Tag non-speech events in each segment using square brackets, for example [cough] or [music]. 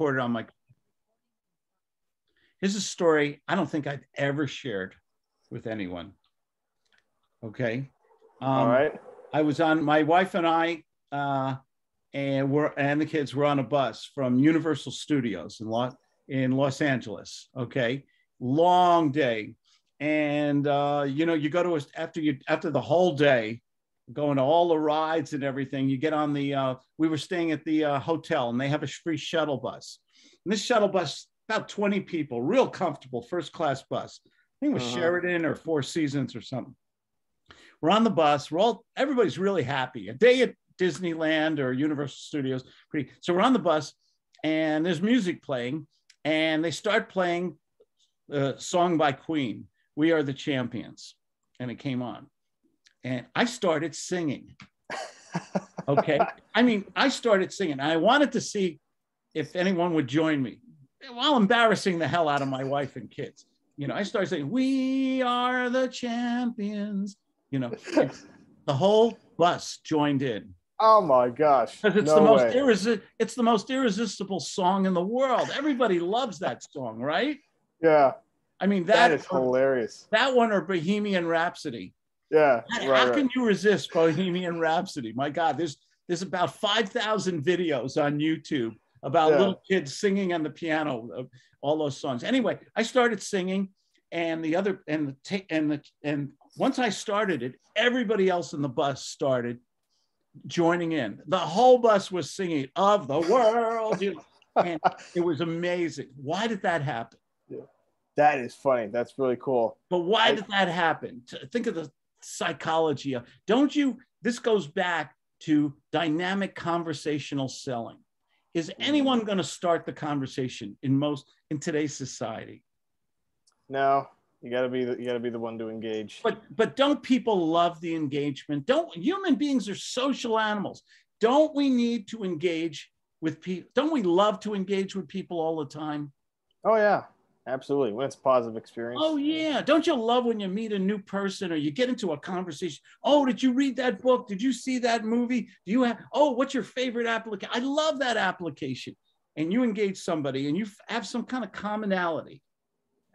recorded on my. Here's a story I don't think I've ever shared with anyone. Okay. Um, All right. I was on my wife and I uh, and we're and the kids were on a bus from Universal Studios in Los in Los Angeles. Okay, long day, and uh, you know you go to a, after you after the whole day, going to all the rides and everything. You get on the. Uh, we were staying at the uh, hotel, and they have a free shuttle bus. And this shuttle bus, about twenty people, real comfortable, first class bus. I think it was uh-huh. Sheraton or Four Seasons or something. We're on the bus. We're all everybody's really happy. A day at Disneyland or Universal Studios. Pretty. So we're on the bus, and there's music playing, and they start playing a song by Queen, "We Are the Champions," and it came on, and I started singing. [laughs] okay, I mean, I started singing. I wanted to see if anyone would join me while embarrassing the hell out of my wife and kids. You know, I started saying, "We are the champions." You know, the whole bus joined in. Oh my gosh! It's no the most irresi- it's the most irresistible song in the world. Everybody loves that song, right? Yeah. I mean that, that is hilarious. That one or Bohemian Rhapsody. Yeah. How, right, how right. can you resist Bohemian Rhapsody? My God, there's there's about five thousand videos on YouTube about yeah. little kids singing on the piano, uh, all those songs. Anyway, I started singing, and the other and the and the and once I started it, everybody else in the bus started joining in. The whole bus was singing of the world. You know, [laughs] and it was amazing. Why did that happen? Yeah. That is funny. That's really cool. But why I, did that happen? Think of the psychology of don't you this goes back to dynamic conversational selling. Is mm-hmm. anyone going to start the conversation in most in today's society? No, you got to be the, you got to be the one to engage. But but don't people love the engagement? Don't human beings are social animals. Don't we need to engage with people? Don't we love to engage with people all the time? Oh yeah, absolutely. When it's a positive experience. Oh yeah. Don't you love when you meet a new person or you get into a conversation? Oh, did you read that book? Did you see that movie? Do you have? Oh, what's your favorite application? I love that application. And you engage somebody and you have some kind of commonality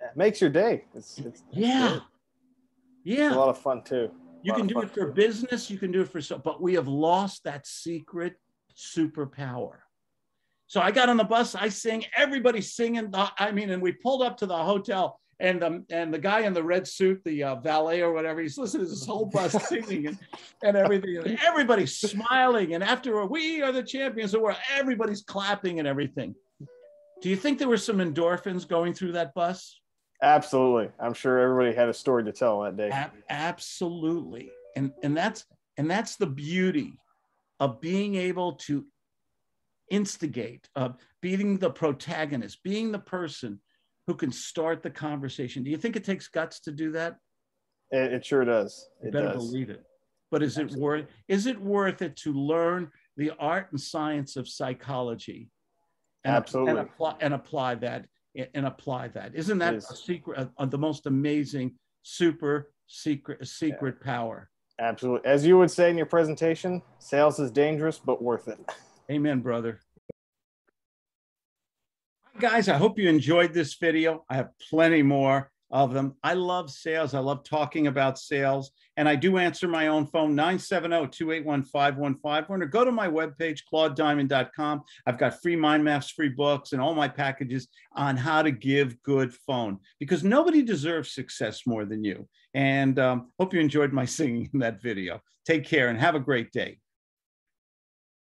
it makes your day. It's, it's yeah, good. yeah, it's a lot of fun too. You can do it for too. business. You can do it for so, but we have lost that secret superpower. So I got on the bus. I sing. Everybody's singing. I mean, and we pulled up to the hotel, and the and the guy in the red suit, the uh, valet or whatever, he's listening to this whole bus [laughs] singing and, and everything. And everybody's smiling. And after we are the champions of the world, everybody's clapping and everything. Do you think there were some endorphins going through that bus? Absolutely. I'm sure everybody had a story to tell that day. A- absolutely. And and that's and that's the beauty of being able to instigate, of being the protagonist, being the person who can start the conversation. Do you think it takes guts to do that? It, it sure does. It you better does. believe it. But is Absolutely. it worth is it worth it to learn the art and science of psychology and, Absolutely. and, apply, and apply that and apply that. Isn't that is. a secret, uh, the most amazing, super secret, secret yeah. power? Absolutely. As you would say in your presentation, sales is dangerous, but worth it. [laughs] Amen, brother. Guys, I hope you enjoyed this video. I have plenty more of them. I love sales. I love talking about sales. And I do answer my own phone, 970-281-5151, or go to my webpage, claudediamond.com. I've got free mind maps, free books, and all my packages on how to give good phone because nobody deserves success more than you. And um, hope you enjoyed my [laughs] singing in that video. Take care and have a great day.